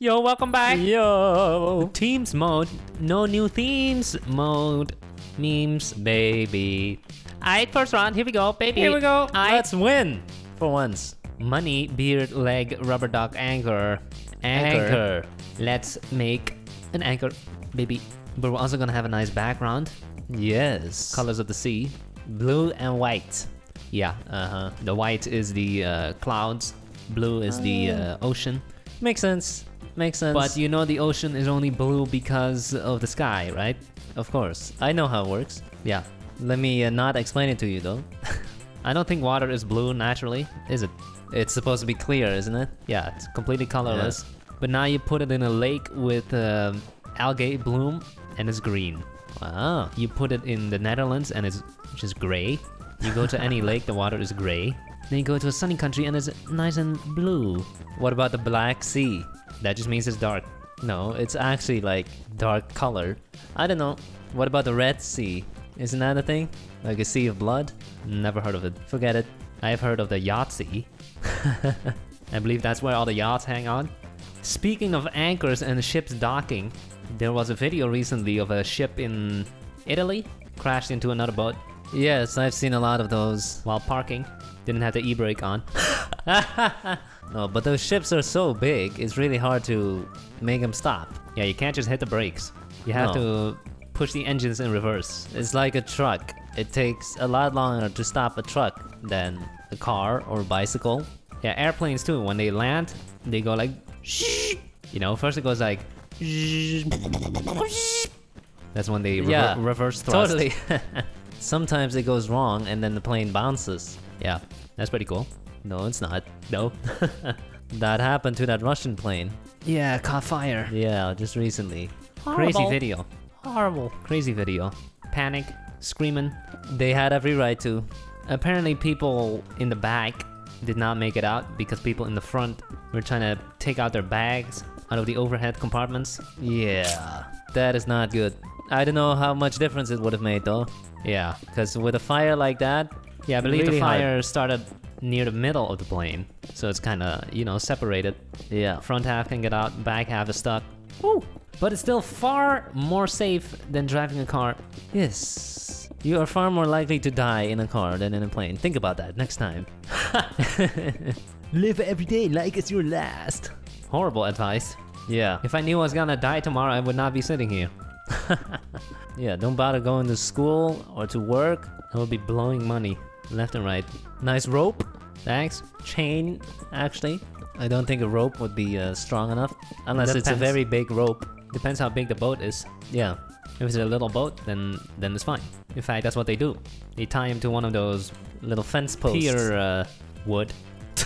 Yo, welcome back. Yo! Teams mode. No new themes mode. Memes, baby. Alright, first round. Here we go, baby. Here we go. Aight. Let's win for once. Money, beard, leg, rubber duck, anchor. Anchor. Anchor. Let's make an anchor, baby. But we're also gonna have a nice background. Yes. Colors of the sea. blue and white. Yeah. Uh-huh. The white is the uh, clouds. Blue is the uh, ocean. Makes sense. Makes sense. But you know the ocean is only blue because of the sky, right? of course, I know how it works. Yeah. Let me uh, not explain it to you though. I don't think water is blue naturally, is it? it's supposed to be clear, isn't it? Yeah, it's completely colorless. But now you put it in a lake with um, algae bloom and it's green. Wow. You put it in the Netherlands and it's just gray. You go to any lake, the water is gray. Then you go to a sunny country and it's nice and blue. What about the Black Sea? That just means it's dark. No, it's actually like dark color. I don't know. What about the Red Sea? Isn't that a thing? Like a sea of blood? Never heard of it. Forget it. I've heard of the Yahtzee. I believe that's where all the yachts hang on. Speaking of anchors and ships docking, there was a video recently of a ship in Italy crashed into another boat Yes, I've seen a lot of those. while parking. Didn't have the e-brake on. No, but those ships are so big, it's really hard to make them stop. Yeah, you can't just hit the brakes. You have No. to push the engines in reverse. It's like a truck. It takes a lot longer to stop a truck than a car or a bicycle. Yeah, airplanes too. When they land, they go like, shh. You know, first it goes like, that's when they rever- Yeah, reverse thrust. Totally. Sometimes it goes wrong and then the plane bounces. Yeah, that's pretty cool. No, it's not. No. That happened to that Russian plane. yeah, caught fire. Yeah, just recently. Crazy video. Horrible. Crazy video. Panic, screaming. They had every right to. Apparently, people in the back did not make it out because people in the front were trying to take out their bags out of the overhead compartments. Yeah, that is not good. I don't know how much difference it would have made though. Yeah. Because with a fire like that, Yeah, I believe Really the hard. fire started near the middle of the plane. So it's kind of, you know, separated. yeah. Front half can get out, back half is stuck. Woo! But it's still far more safe than driving a car. Yes. You are far more likely to die in a car than in a plane. Think about that next time. Live every day like it's your last. Horrible advice. Yeah. If I knew I was gonna die tomorrow, I would not be sitting here. Yeah, don't bother going to school or to work. I will be blowing money left and right. Nice rope. Thanks. Chain, actually. I don't think a rope would be uh, strong enough. Unless it's a very big rope. Depends how big the boat is. Yeah. If it's a little boat, then then it's fine. In fact, that's what they do. They tie him to one of those Little fence posts. pier uh, wood.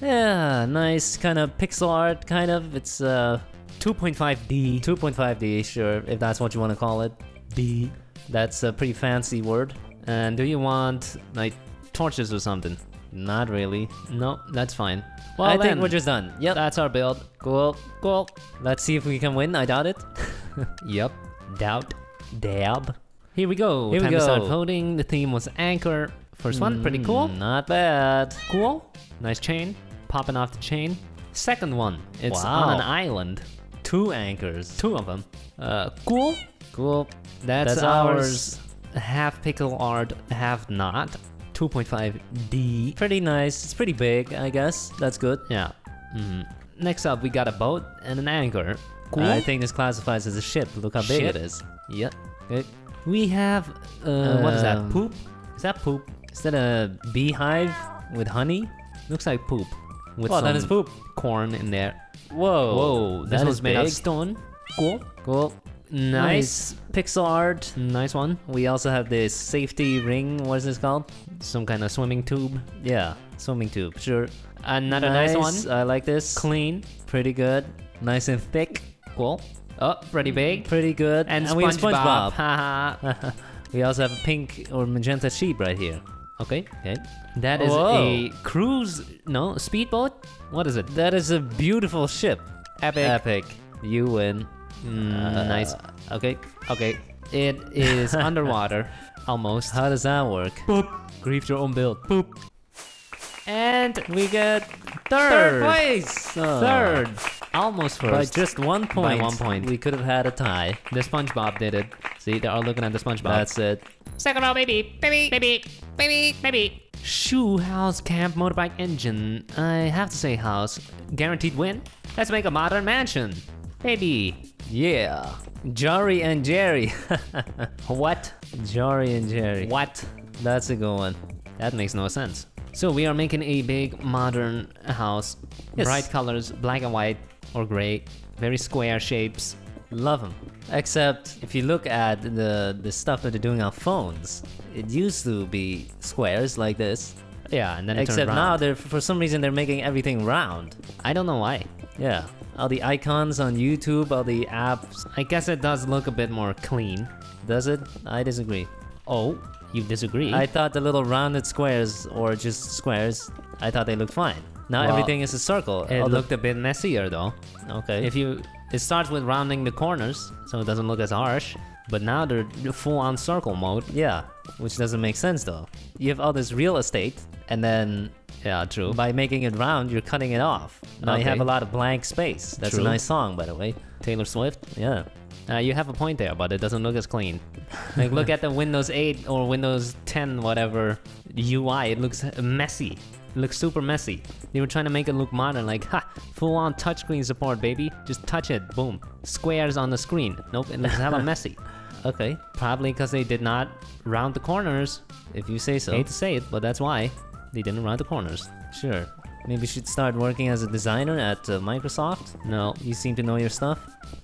Yeah, nice kind of pixel art, kind of. It's uh 2.5D. 2.5D, sure, if that's what you want to call it. D. That's a pretty fancy word. And do you want like torches or something? Not really. No, that's fine. Well, I then, think we're just done. Yep. that's our build. cool. Cool. Let's see if we can win. I doubt it. Yep. Doubt. Dab. Here we go. Here we Time to start voting. The theme was anchor. First one, pretty cool. Mm, Not bad. Cool. Nice chain. Popping off the chain. Second one, it's on an island. Two anchors. Two of them. Uh, cool. Cool. That's, That's ours. Half pickle art, half not. 2.5D. Pretty nice. It's pretty big, I guess. That's good. Yeah. Mhm. Next up, we got a boat and an anchor. Cool. I think this classifies as a ship. Look how big Ship? it is. Yep. We have. Uh, what is that? Um, Poop? Is that poop? Is that a beehive with honey? Looks like poop. With some that is poop. corn in there. Whoa. Whoa, this that one's is made out of stone. Cool. Cool. Nice. pixel art. Nice one. We also have this safety ring. What is this called? Some kind of swimming tube. Yeah, swimming tube. Sure. Another nice, one. I like this. Clean. Pretty good. Nice and thick. Cool. Oh, pretty big. Pretty good. And, we have SpongeBob. SpongeBob. We also have a pink or magenta sheep right here. Okay. Okay. That is Whoa. a cruise. No, speedboat. What is it? That is a beautiful ship. Epic. Epic. You win. Mm, Uh, nice. Okay. Okay. It is underwater. Almost. How does that work? Boop. Grief your own build. Boop. And We get third. third place. Oh. Third. almost first. By just one point. By one point. We could have had a tie. the SpongeBob did it. See, they're looking at the SpongeBob. That's it. Second row, baby, baby, baby, baby, baby. Shoe house camp motorbike engine. I have to say house. Guaranteed win. Let's make a modern mansion. Baby. Yeah. Jari and Jerry. What? Jari and Jerry. What? That's a good one. That makes no sense. So we are making a big modern house. Yes. Bright colors, black and white or gray. Very square shapes. Love them. Except if you look at the the stuff that they're doing on phones, it used to be squares like this. Yeah, and then Except now they're for some reason they're making everything round. I don't know why. Yeah. All the icons on YouTube, all the apps. I guess it does look a bit more clean. Does it? I disagree. Oh, you disagree? I thought the little rounded squares or just squares, I thought they looked fine. Now Well, everything is a circle. it looked a bit messier though. okay. If you, it starts with rounding the corners, so it doesn't look as harsh. But now they're full on circle mode. yeah, which doesn't make sense though. You have all this real estate, and then Yeah, true. by making it round, you're cutting it off. Now you have a lot of blank space. That's True. a nice song, by the way. Taylor Swift. Yeah. Uh, you have a point there, but it doesn't look as clean. Like, look at the Windows 8 or Windows 10, whatever UI. It looks messy. It looks super messy. They were trying to make it look modern, like, ha, full on touchscreen support, baby. Just touch it, boom. Squares on the screen. Nope, it looks hella messy. Okay. Probably because they did not round the corners. If you say so. Hate to say it, but that's why they didn't round the corners. Sure. Maybe you should start working as a designer at uh, Microsoft. No, You seem to know your stuff.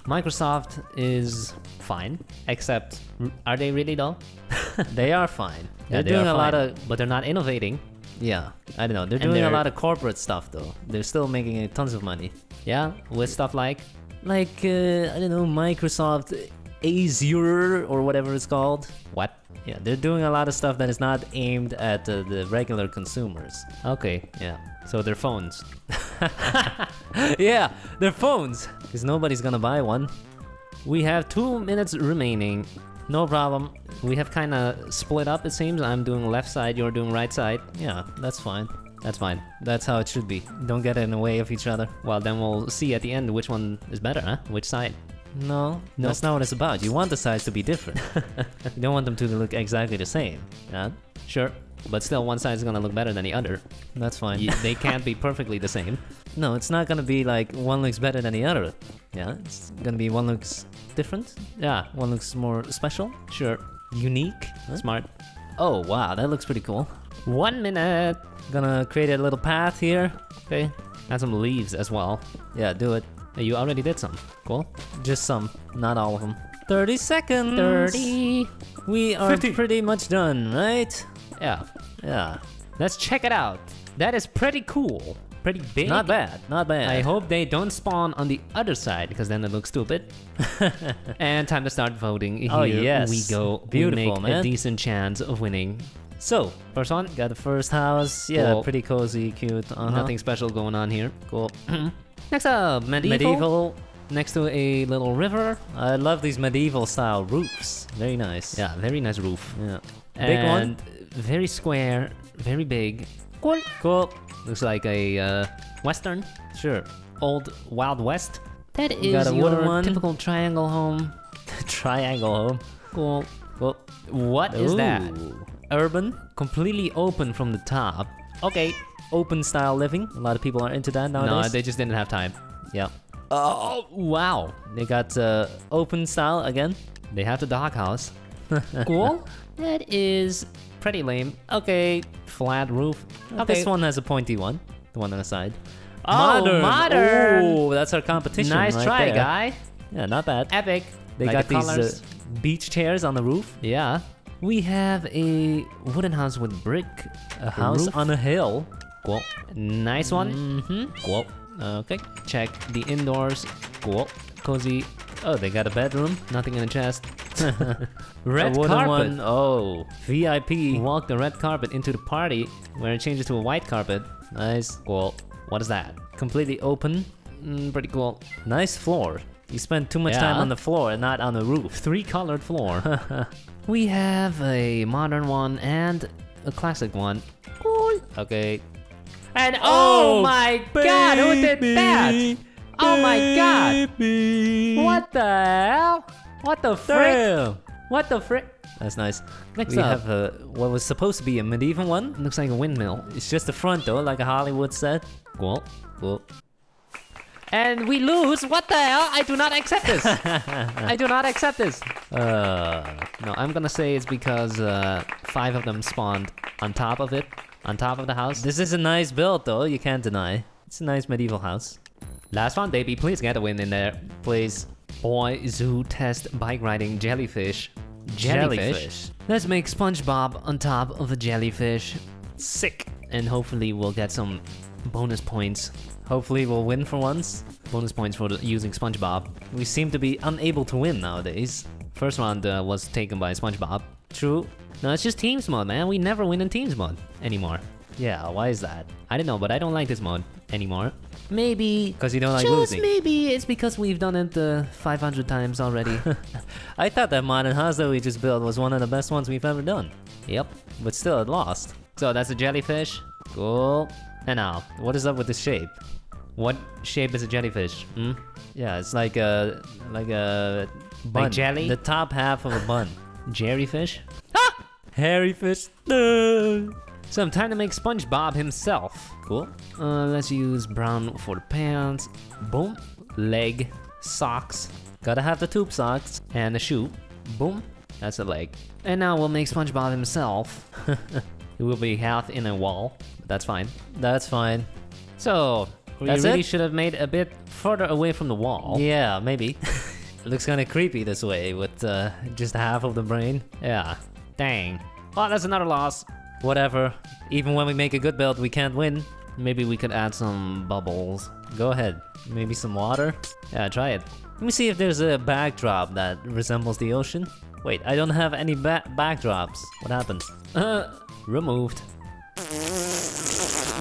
Microsoft is fine, except are they really though? they are fine. They're they doing a lot of but they're not innovating. Yeah. I don't know. They're And doing a they're- lot of corporate stuff though. They're still making tons of money. Yeah, with stuff like Like uh, I don't know Microsoft Azure or whatever it's called. what? Yeah, they're doing a lot of stuff that is not aimed at uh, the regular consumers. Okay, Yeah. so they're phones. yeah, their phones. Because nobody's gonna buy one. We have two minutes remaining. No problem. We have kind of split up, it seems. I'm doing left side, you're doing right side. Yeah, that's fine. That's fine. That's how it should be. Don't get in the way of each other. Well, then we'll see at the end which one is better, huh? Which side? No, No. that's not what it's about. You want the sides to be different. you don't want them to look exactly the same. Yeah, Sure. But still, one side is gonna look better than the other. that's fine. Y- they can't be perfectly the same. No, it's not gonna be like one looks better than the other. Yeah, it's gonna be one looks different, Yeah, one looks more special, sure. Unique. Huh? Smart. Oh wow, that looks pretty cool. One minute. Gonna create a little path here. Okay. Add some leaves as well. Yeah, do it. You already did some. Cool. Just some, not all of them. 30 seconds! 30. We are 50. pretty much done, right? Yeah. Yeah. Let's check it out. That is pretty cool. Pretty big. Not bad, not bad. I hope they don't spawn on the other side because then it looks stupid. and time to start voting. Here Oh, yes. we go. Beautiful, we make man. a decent chance of winning. So, First one, got the first house. Yeah, Cool. pretty cozy, cute. Uh-huh. nothing special going on here. cool. Next up, medieval. medieval. Next to a little river. I love these medieval style roofs. Very nice. Yeah, very nice roof. Yeah. Big one. Very square, very big. Cool. Cool. Looks like a uh, western, Sure. old Wild West. That is got a your one. typical triangle home. Triangle home. Cool. Cool. What is that? Urban. Completely open from the top. Okay. Open style living. A lot of people are into that No, nowadays. they just didn't have time. yeah. Oh, wow. They got uh, open style again. They have the doghouse. cool. That is pretty lame. Okay, flat roof. Okay, This one has a pointy one. The one on the side. Oh, modern. Oh, that's our competition. nice right try, there. guy. Yeah, not bad. Epic. They Like got the these uh, beach chairs on the roof. Yeah. We have a wooden house with brick. A house roof. on a hill. Cool. Nice one. Mm-hmm. Cool. Okay. Check the indoors. Cool. Cozy. Oh, they got a bedroom. Nothing in the chest. Red carpet. one. Oh, VIP. Walk the red carpet into the party where it changes to a white carpet. Nice. Cool. What is that? Completely open. Mm, pretty cool. Nice floor. You spend too much time on the floor and not on the roof. Three colored floor. we have a modern one and a classic one. Okay. And oh, my god, who did that? Oh my god! What the hell? What the frick? What the frick? That's nice. Mix we up. have a, what was supposed to be a medieval one. Looks like a windmill. It's just the front though, like a Hollywood set. Cool. Cool. And we lose. What the hell? I do not accept this. I do not accept this. Uh, No, I'm gonna say it's because uh, five of them spawned on top of it, on top of the house. this is a nice build though, you can't deny. It's a nice medieval house. Last one, baby. Please get a win in there, please. Boy, zoo test bike riding jellyfish. Jellyfish. Let's make SpongeBob on top of a jellyfish. Sick. And hopefully we'll get some bonus points. Hopefully we'll win for once. Bonus points for using SpongeBob. We seem to be unable to win nowadays. First round uh, was taken by SpongeBob. True. No, it's just Teams mode, man. We never win in Teams mode anymore. Yeah, why is that? I don't know, but I don't like this mode anymore. Maybe Because you don't like just losing. maybe it's because we've done it uh, 500 times already. I thought that modern house that we just built was one of the best ones we've ever done. yep. But still, it lost. So that's a jellyfish. Cool. And now, What is up with the shape? what shape is a jellyfish? Hmm? Yeah, it's like a like a bun. jelly? The top half of a bun. Jellyfish? Hairy fish. So time to make SpongeBob himself. Cool. Uh, let's use brown for the pants. Boom. Leg. Socks. Gotta have the tube socks. And a shoe. Boom. That's a leg. And now we'll make SpongeBob himself. it will be half in a wall, but that's fine. That's fine. So, we That's really it? should have made a bit further away from the wall. Yeah, maybe. it looks kind of creepy this way with uh, just half of the brain. Yeah. Dang. Well, that's another loss. Whatever. Even when we make a good build, we can't win. Maybe we could add some bubbles. Go ahead. Maybe some water. Yeah, try it. Let me see if there's a backdrop that resembles the ocean. Wait, I don't have any ba backdrops. What happened? Uh, removed.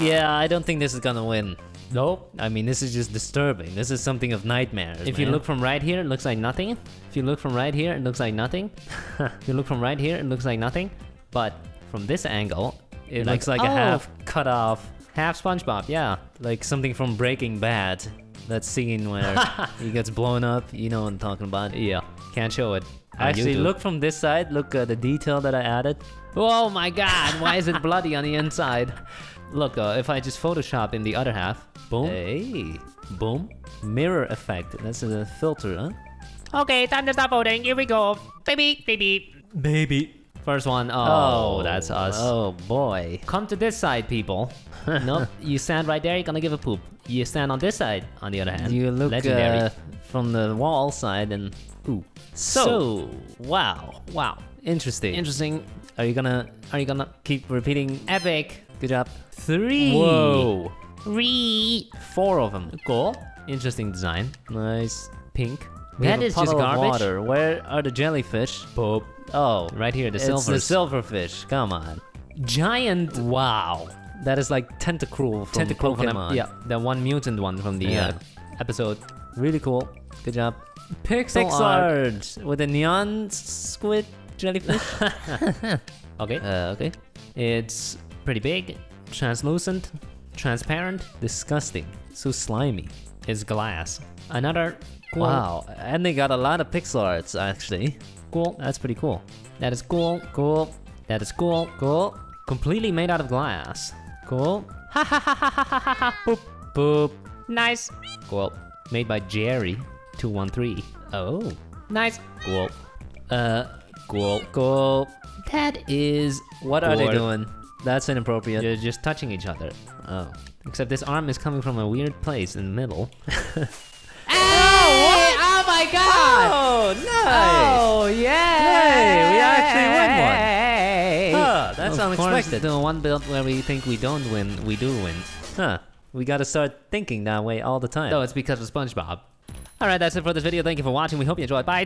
Yeah, I don't think this is gonna win. Nope. I mean, this is just disturbing. This is something of nightmares. If you look from right here, it looks like nothing. If you look from right here, it looks like nothing. if you look from right here, it looks like nothing. But from this angle, it looks like a oh, half cut off, half SpongeBob. Yeah. like something from Breaking Bad. That scene where he gets blown up. You know what I'm talking about. Yeah. Can't show it. on Actually, YouTube. look from this side. Look at the detail that I added. Oh my God! Why is it bloody on the inside? Look, uh, if I just Photoshop in the other half, boom, Hey, boom. mirror effect. That's a filter, huh? Okay, time to stop voting. Here we go, baby, baby. Baby. First one. Oh, that's us. Oh boy. Come to this side, people. nope, you stand right there, you're gonna give a poop. You stand on this side, on the other hand. You look legendary. uh, from the wall side and ooh. So, So- wow, wow, interesting. interesting. Are you gonna Are you gonna keep repeating? epic Good job. three? Whoa, three. four of them. Cool. Interesting design. Nice. Pink. We that is just garbage. Water. Where are the jellyfish? Poop. Oh, Right here, the it's silvers. the silverfish. Come on. Giant. Wow. That is like tentacruel from tentacle from Pokemon. the, yeah, the one mutant one from the uh, episode. Really cool. Good job. Pixel, art. Pixar with a neon squid jellyfish. Okay. uh, okay. It's pretty big, translucent, transparent. Disgusting. So slimy. It's glass. Another cool. Wow. And they got a lot of pixel arts actually. Cool. That's pretty cool. That is cool. Cool. That is cool. Cool. Completely made out of glass. Cool. Ha ha ha ha ha ha ha ha. Boop. Boop. Nice. Cool. Made by Jerry. 213. Oh. Nice. Cool. Uh. Cool. Cool. That is. What are they doing? That's inappropriate. They're just touching each other. Oh. Except this arm is coming from a weird place in the middle. Oh, oh, my god! Oh, nice. Oh, yeah! Hey, we actually win one. Huh, that's of unexpected. Course, the one build where we think we don't win, we do win. Huh. We gotta start thinking that way all the time. No, it's because of SpongeBob. Alright, that's it for this video. Thank you for watching. We hope you enjoyed. Bye!